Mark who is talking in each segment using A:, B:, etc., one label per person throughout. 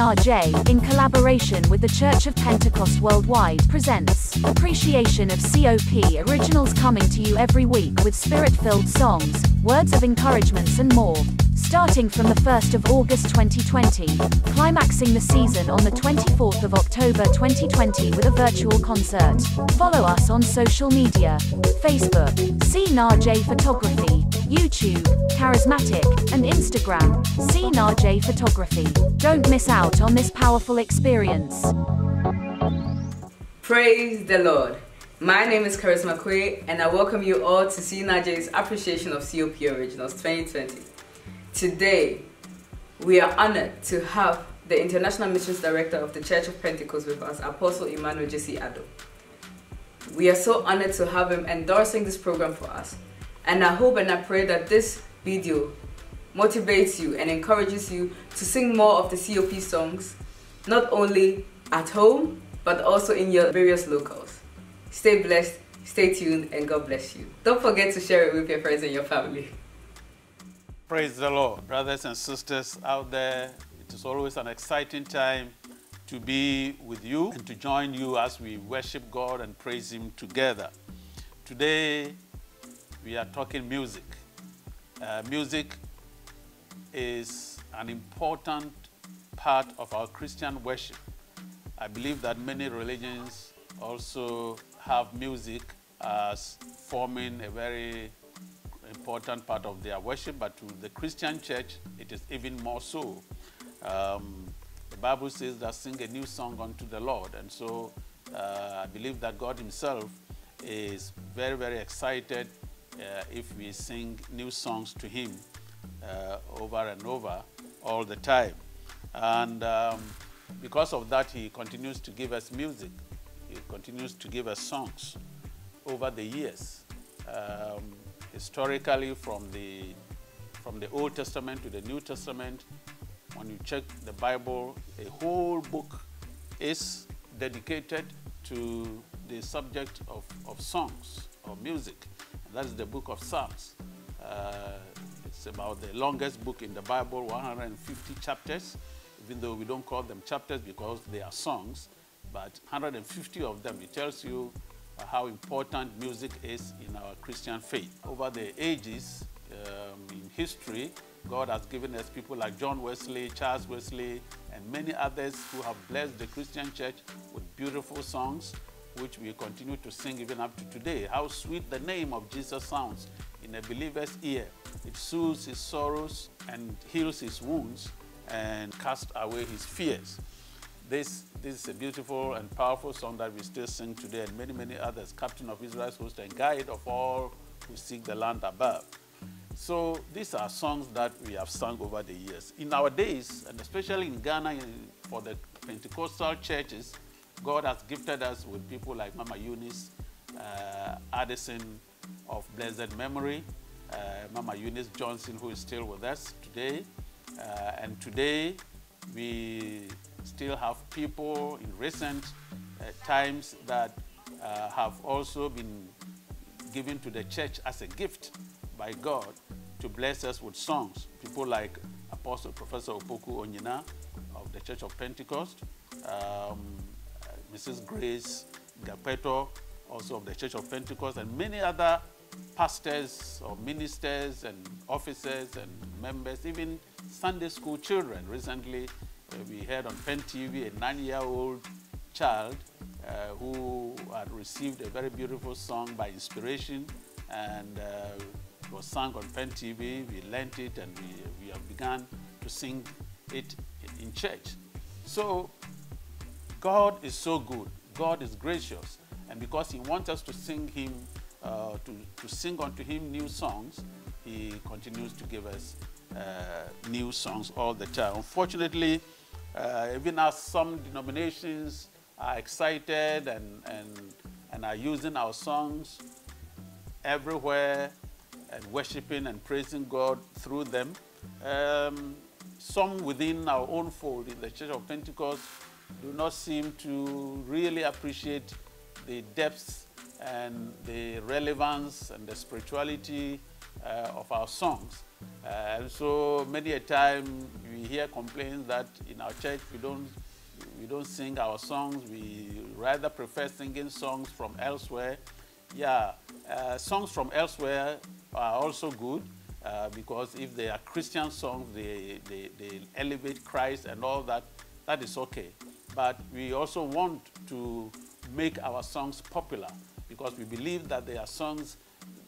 A: CNAAJ, in collaboration with the Church of Pentecost Worldwide, presents Appreciation of COP Originals coming to you every week with spirit filled songs, words of encouragements, and more. Starting from the 1st of August 2020, climaxing the season on the 24th of October 2020 with a virtual concert. Follow us on social media Facebook, CNAAJ Photography, YouTube, Charismatic, and Instagram, CNAAJ Photography. Don't miss out on this powerful experience.
B: Praise the Lord. My name is Charisma Kwe, and I welcome you all to CNAAJ's Appreciation of COP Originals 2020. Today, we are honored to have the International Missions Director of the Church of Pentecost with us, Apostle Emmanuel Gyesi Addo. We are so honored to have him endorsing this program for us. And I hope and I pray that this video motivates you and encourages you to sing more of the COP songs, not only at home, but also in your various locales. Stay blessed, stay tuned, and God bless you. Don't forget to share it with your friends and your family.
C: Praise the Lord, brothers and sisters out there. It is always an exciting time to be with you and to join you as we worship God and praise Him together. Today, we are talking music. Uh, music is an important part of our Christian worship. I believe that many religions also have music as forming a very important part of their worship, but to the Christian church, it is even more so. Um, the Bible says that sing a new song unto the Lord, and so uh, I believe that God Himself is very, very excited uh, if we sing new songs to Him uh, over and over all the time. And um, because of that, He continues to give us music, He continues to give us songs over the years. Um, historically from the from the Old Testament to the New Testament, when you check the Bible, a whole book is dedicated to the subject of, of songs or music. That's the book of Psalms. Uh, it's about the longest book in the Bible, 150 chapters, even though we don't call them chapters because they are songs, but 150 of them, it tells you how important music is in our Christian faith. Over the ages, um, in history, God has given us people like John Wesley, Charles Wesley, and many others who have blessed the Christian church with beautiful songs, which we continue to sing even up to today. How sweet the name of Jesus sounds in a believer's ear. It soothes his sorrows and heals his wounds and casts away his fears. This, this is a beautiful and powerful song that we still sing today, and many, many others. Captain of Israel's host and guide of all who seek the land above. So these are songs that we have sung over the years. In our days, and especially in Ghana, in, for the Pentecostal churches, God has gifted us with people like Mama Eunice, uh, Addison of blessed memory, uh, Mama Eunice Johnson, who is still with us today. Uh, and today, we still have people in recent uh, times that uh, have also been given to the church as a gift by God to bless us with songs. People like Apostle Professor Opoku Onyinah of the Church of Pentecost, um, Mrs. Grace Gapeto, also of the Church of Pentecost, and many other pastors or ministers and officers and members, even Sunday school children. Recently, uh, we heard on Pent TV a nine-year-old child uh, who had received a very beautiful song by inspiration and uh, was sung on Pent TV. We learned it and we, we have begun to sing it in church. So God is so good. God is gracious. And because he wants us to sing him, uh, to, to sing unto him new songs, he continues to give us uh, new songs all the time. Unfortunately, uh, even as some denominations are excited and, and, and are using our songs everywhere and worshiping and praising God through them, um, some within our own fold in the Church of Pentecost do not seem to really appreciate the depths and the relevance and the spirituality uh, of our songs. Uh, and so many a time we hear complaints that in our church we don't we don't sing our songs. We rather prefer singing songs from elsewhere. Yeah, uh, songs from elsewhere are also good uh, because if they are Christian songs, they, they, they elevate Christ and all that, that is okay. But we also want to make our songs popular because we believe that they are songs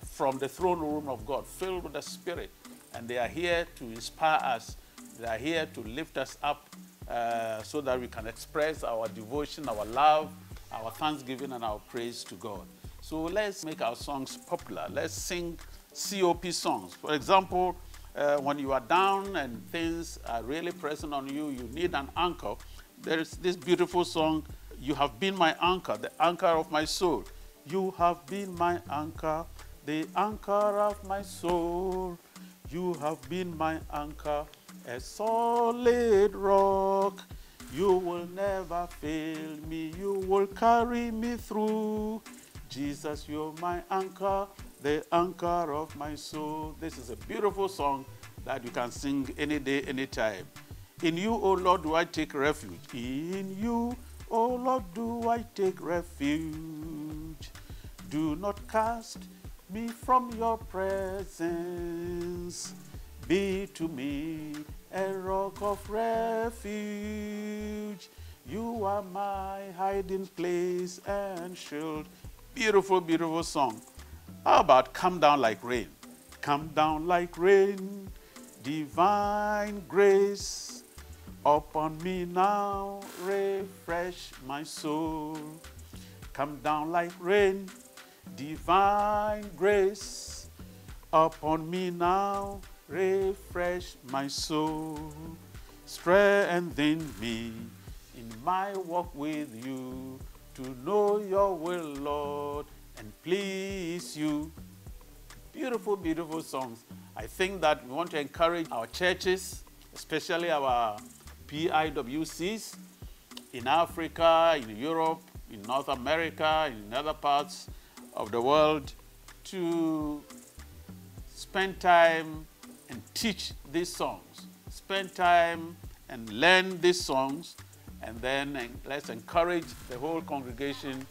C: from the throne room of God, filled with the Spirit. And they are here to inspire us, they are here to lift us up uh, so that we can express our devotion, our love, our thanksgiving, and our praise to God. So let's make our songs popular. Let's sing COP songs. For example, uh, when you are down and things are really pressing on you, you need an anchor. There is this beautiful song, You Have Been My Anchor, the anchor of my soul. You have been my anchor, the anchor of my soul. You have been my anchor, a solid rock. You will never fail me, you will carry me through. Jesus, you're my anchor, the anchor of my soul. This is a beautiful song that you can sing any day, anytime. In you, O Lord, do I take refuge. In you, O Lord, do I take refuge. Do not cast me from your presence. Be to me a rock of refuge. You are my hiding place and shield. Beautiful, beautiful song. How about come down like rain? Come down like rain, divine grace upon me now, refresh my soul. Come down like rain, divine grace upon me now, refresh my soul. Strengthen me in my walk with you to know your will, Lord, and please you. Beautiful, beautiful songs. I think that we want to encourage our churches, especially our PIWCs in Africa, in Europe, in North America, in other parts of the world, to spend time and teach these songs. Spend time and learn these songs, and then let's encourage the whole congregation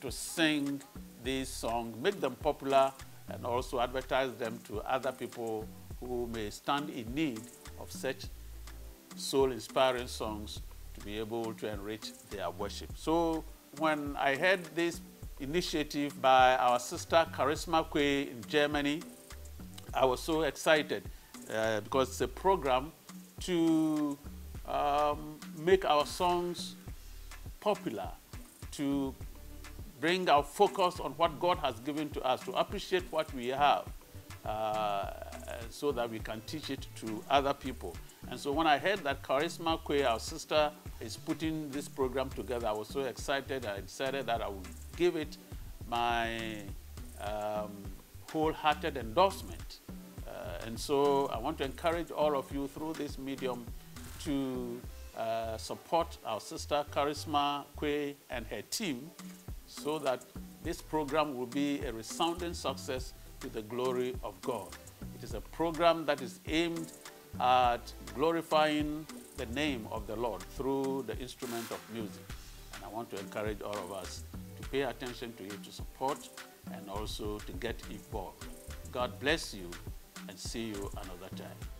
C: to sing these songs, make them popular, and also advertise them to other people who may stand in need of such soul-inspiring songs to be able to enrich their worship. So when I heard this initiative by our sister Charisma Kwe in Germany, I was so excited uh, because it's a program to um, make our songs popular, to bring our focus on what God has given to us, to appreciate what we have, uh, so that we can teach it to other people. And so when I heard that Charisma Kwe, our sister, is putting this program together, I was so excited. I decided that I would give it my um, wholehearted endorsement. Uh, and so I want to encourage all of you through this medium to uh, support our sister Charisma Kwe and her team so that this program will be a resounding success to the glory of God. It is a program that is aimed at glorifying the name of the Lord through the instrument of music. And I want to encourage all of us to pay attention to it, to support, and also to get involved. God bless you, and see you another time.